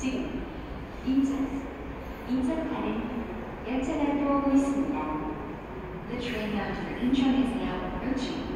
지금 인천, 열차가 들어오고 있습니다. The train bound Incheon is now approaching.